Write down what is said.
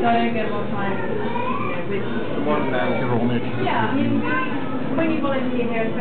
so I don't get more time, you know, with. The one now. Your own age. Yeah, I mean, when you volunteer here, especially